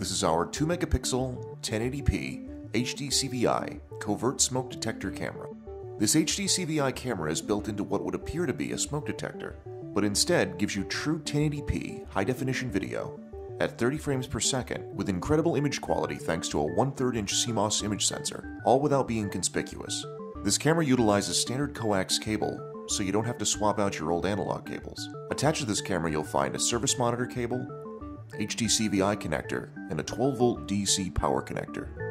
This is our 2 megapixel 1080p HD CVI covert smoke detector camera. This HD CVI camera is built into what would appear to be a smoke detector, but instead gives you true 1080p high definition video at 30 frames per second with incredible image quality thanks to a 1 3rd inch CMOS image sensor, all without being conspicuous. This camera utilizes standard coax cable, so you don't have to swap out your old analog cables. Attached to this camera you'll find a service monitor cable, HD CVI connector, and a 12 volt DC power connector.